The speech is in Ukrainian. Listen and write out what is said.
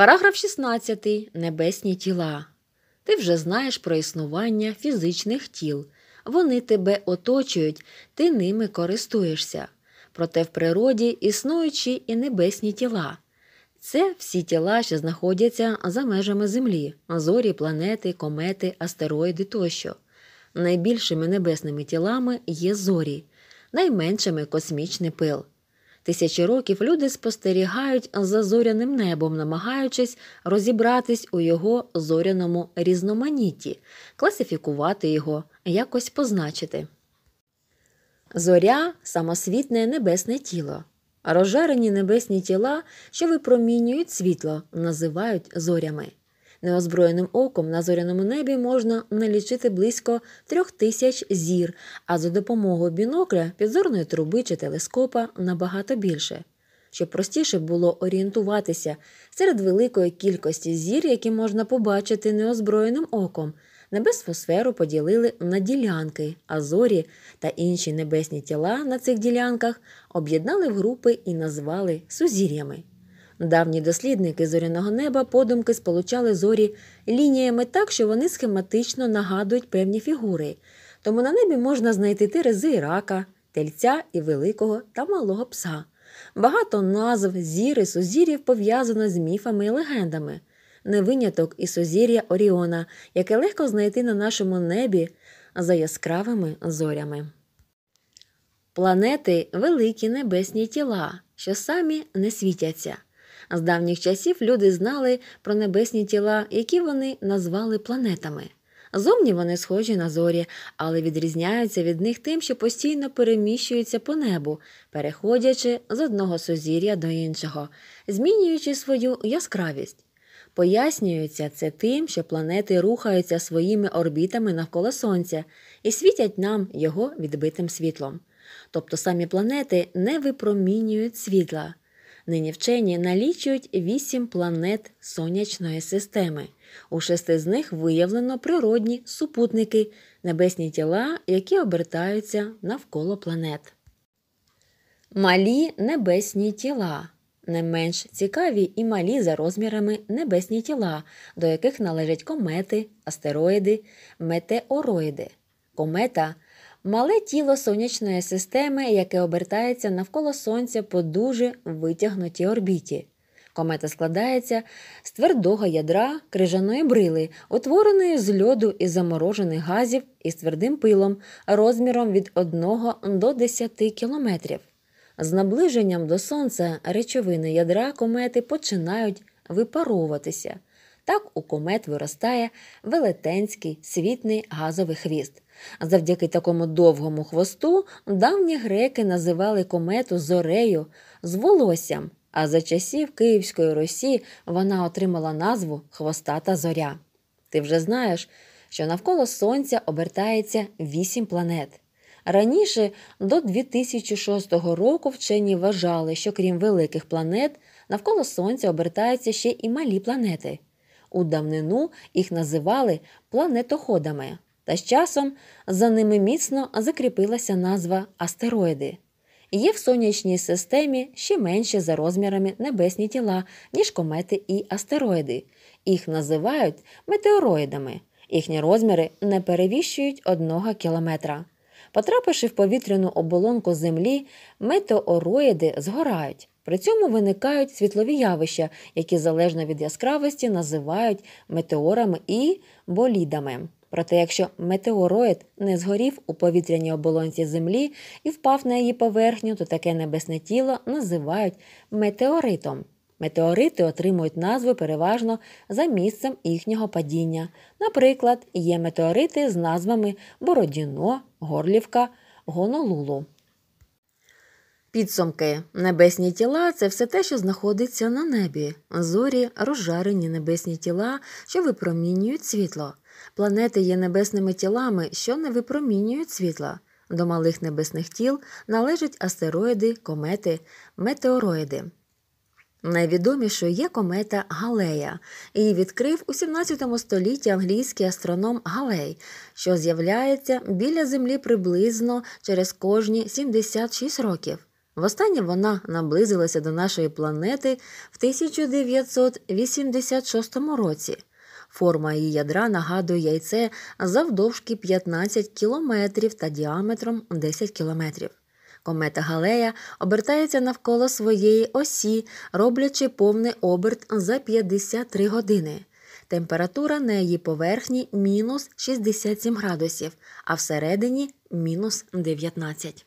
Параграф 16. Небесні тіла. Ти вже знаєш про існування фізичних тіл. Вони тебе оточують, ти ними користуєшся. Проте в природі існуючі і небесні тіла. Це всі тіла, що знаходяться за межами Землі, зорі, планети, комети, астероїди тощо. Найбільшими небесними тілами є зорі, найменшими космічний пил. Тисячі років люди спостерігають за зоряним небом, намагаючись розібратись у його зоряному різноманітті, класифікувати його, якось позначити. Зоря самосвітне небесне тіло. Розжарені небесні тіла, що випромінюють світло, називають зорями. Неозброєним оком на зоряному небі можна налічити близько трьох тисяч зір, а за допомогою бінокля, підзорної труби чи телескопа набагато більше. Щоб простіше було орієнтуватися серед великої кількості зір, які можна побачити неозброєним оком, небесну сферу поділили на ділянки, а зорі та інші небесні тіла на цих ділянках об'єднали в групи і назвали сузір'ями. Давні дослідники зоряного неба подумки сполучали зорі лініями так, що вони схематично нагадують певні фігури, тому на небі можна знайти терези рака, тельця і великого та малого пса. Багато назв зіри сузір'їв пов'язано з міфами і легендами. Не виняток і сузір'я Оріона, яке легко знайти на нашому небі за яскравими зорями. Планети великі небесні тіла, що самі не світяться. З давніх часів люди знали про небесні тіла, які вони назвали планетами. Зовні вони схожі на зорі, але відрізняються від них тим, що постійно переміщуються по небу, переходячи з одного сузір'я до іншого, змінюючи свою яскравість. Пояснюється це тим, що планети рухаються своїми орбітами навколо Сонця і світять нам його відбитим світлом. Тобто самі планети не випромінюють світла. Нині вчені налічують вісім планет сонячної системи. У шести з них виявлено природні супутники, небесні тіла, які обертаються навколо планет. Малі небесні тіла. Не менш цікаві і малі за розмірами небесні тіла, до яких належать комети, астероїди, метеороїди. Комета мале тіло сонячної системи, яке обертається навколо Сонця по дуже витягнутій орбіті. Комета складається з твердого ядра крижаної брили, утвореної з льоду і заморожених газів із твердим пилом розміром від 1 до 10 кілометрів. З наближенням до сонця речовини ядра комети починають випаровуватися. Так у комет виростає велетенський світний газовий хвіст. Завдяки такому довгому хвосту давні греки називали комету зорею з волоссям, а за часів Київської Русі вона отримала назву Хвостата Зоря. Ти вже знаєш, що навколо Сонця обертається вісім планет. Раніше до 2006 року вчені вважали, що крім великих планет, навколо Сонця обертаються ще і малі планети. У давнину їх називали планетоходами, та з часом за ними міцно закріпилася назва астероїди. Є в сонячній системі ще менші за розмірами небесні тіла, ніж комети і астероїди. Їх називають метеороїдами. Їхні розміри не перевіщують одного кілометра. Потрапивши в повітряну оболонку Землі, метеороїди згорають. При цьому виникають світлові явища, які залежно від яскравості називають метеорами і болідами. Проте, якщо метеороїд не згорів у повітряній оболонці Землі і впав на її поверхню, то таке небесне тіло називають метеоритом. Метеорити отримують назви переважно за місцем їхнього падіння. Наприклад, є метеорити з назвами Бородіно, Горлівка, Гонолулу. Підсумки небесні тіла це все те, що знаходиться на небі. Зорі розжарені небесні тіла, що випромінюють світло. Планети є небесними тілами, що не випромінюють світла. До малих небесних тіл належать астероїди, комети, метеороїди. Найвідомішою є комета Галея. Її відкрив у 17 столітті англійський астроном Галей, що з'являється біля Землі приблизно через кожні 76 років. Востаннє вона наблизилася до нашої планети в 1986 році. Форма її ядра нагадує яйце завдовжки 15 кілометрів та діаметром 10 кілометрів. Комета Галея обертається навколо своєї осі, роблячи повний оберт за 53 години. Температура на її поверхні мінус 67 градусів, а всередині мінус 19.